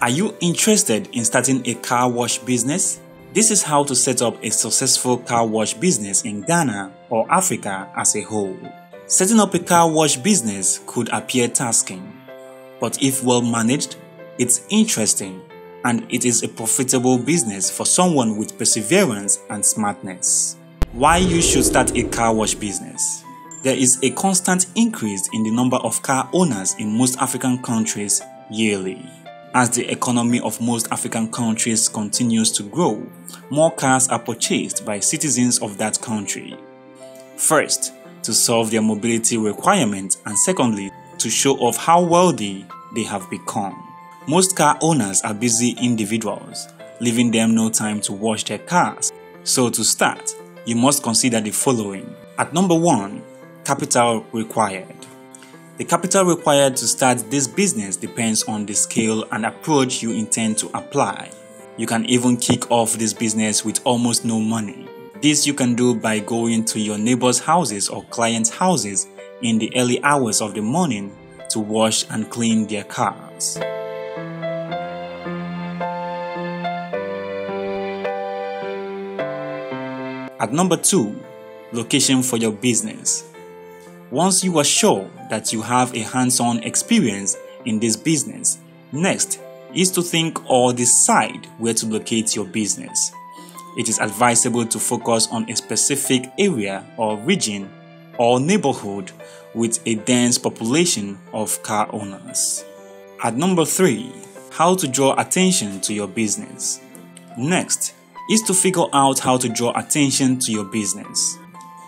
Are you interested in starting a car wash business? This is how to set up a successful car wash business in Ghana or Africa as a whole. Setting up a car wash business could appear tasking, but if well managed, it's interesting and it is a profitable business for someone with perseverance and smartness. Why you should start a car wash business? There is a constant increase in the number of car owners in most African countries yearly. As the economy of most African countries continues to grow, more cars are purchased by citizens of that country. First, to solve their mobility requirements and secondly, to show off how wealthy they have become. Most car owners are busy individuals, leaving them no time to wash their cars. So to start, you must consider the following. At number 1, capital required. The capital required to start this business depends on the scale and approach you intend to apply. You can even kick off this business with almost no money. This you can do by going to your neighbors' houses or clients' houses in the early hours of the morning to wash and clean their cars. At number 2, location for your business. Once you are sure that you have a hands-on experience in this business, next is to think or decide where to locate your business. It is advisable to focus on a specific area or region or neighborhood with a dense population of car owners. At number 3, how to draw attention to your business. Next is to figure out how to draw attention to your business.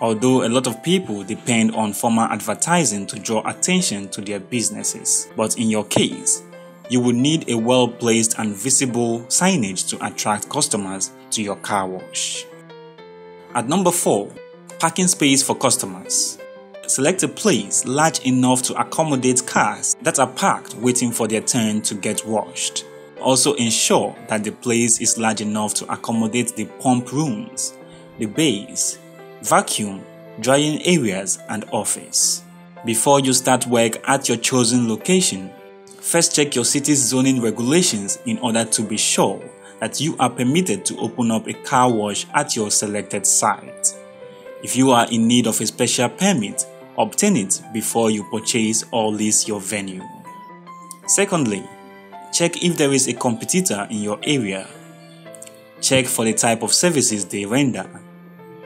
Although a lot of people depend on formal advertising to draw attention to their businesses, but in your case, you would need a well placed and visible signage to attract customers to your car wash. At number 4, parking space for customers. Select a place large enough to accommodate cars that are parked waiting for their turn to get washed. Also ensure that the place is large enough to accommodate the pump rooms, the bays, vacuum, drying areas, and office. Before you start work at your chosen location, first check your city's zoning regulations in order to be sure that you are permitted to open up a car wash at your selected site. If you are in need of a special permit, obtain it before you purchase or lease your venue. Secondly, check if there is a competitor in your area. Check for the type of services they render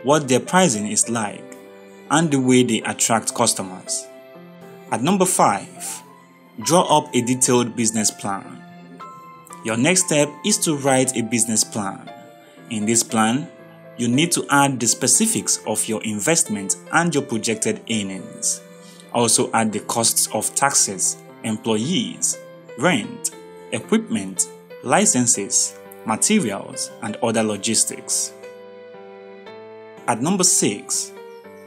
what their pricing is like, and the way they attract customers. At number 5, draw up a detailed business plan. Your next step is to write a business plan. In this plan, you need to add the specifics of your investment and your projected earnings. Also add the costs of taxes, employees, rent, equipment, licenses, materials, and other logistics. At number 6,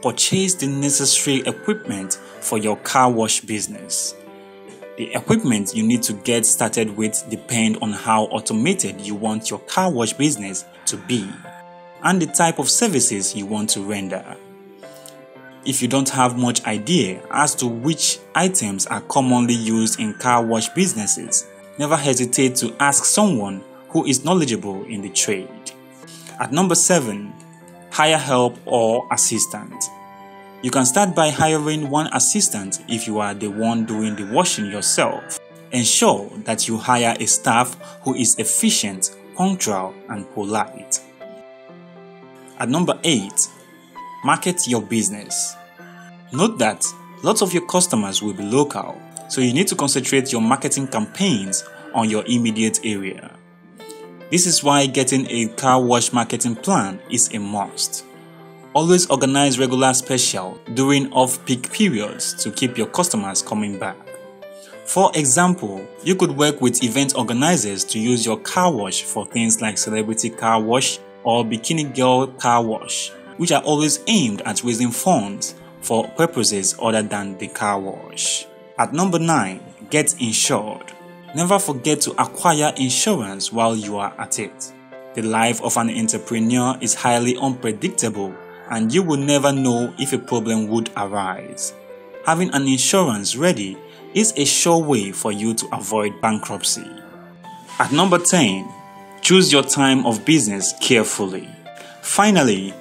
purchase the necessary equipment for your car wash business. The equipment you need to get started with depend on how automated you want your car wash business to be and the type of services you want to render. If you don't have much idea as to which items are commonly used in car wash businesses, never hesitate to ask someone who is knowledgeable in the trade. At number 7, hire help or assistant. You can start by hiring one assistant if you are the one doing the washing yourself. Ensure that you hire a staff who is efficient, punctual, and polite. At number 8, market your business. Note that lots of your customers will be local, so you need to concentrate your marketing campaigns on your immediate area. This is why getting a car wash marketing plan is a must. Always organize regular special during off-peak periods to keep your customers coming back. For example, you could work with event organizers to use your car wash for things like celebrity car wash or bikini girl car wash, which are always aimed at raising funds for purposes other than the car wash. At number 9, get insured. Never forget to acquire insurance while you are at it. The life of an entrepreneur is highly unpredictable and you will never know if a problem would arise. Having an insurance ready is a sure way for you to avoid bankruptcy. At number 10, choose your time of business carefully. Finally,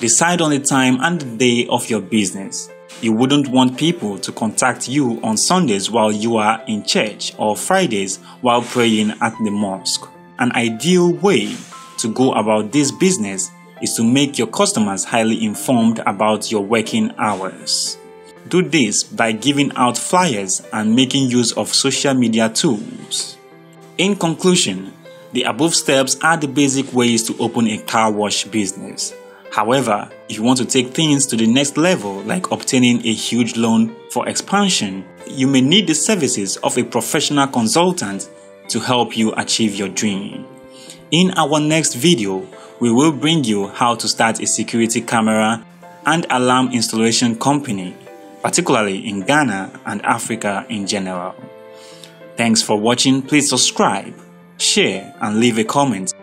decide on the time and the day of your business. You wouldn't want people to contact you on Sundays while you are in church or Fridays while praying at the mosque. An ideal way to go about this business is to make your customers highly informed about your working hours. Do this by giving out flyers and making use of social media tools. In conclusion, the above steps are the basic ways to open a car wash business. However, if you want to take things to the next level, like obtaining a huge loan for expansion, you may need the services of a professional consultant to help you achieve your dream. In our next video, we will bring you how to start a security camera and alarm installation company particularly in Ghana and Africa in general. Thanks for watching. Please subscribe, share, and leave a comment.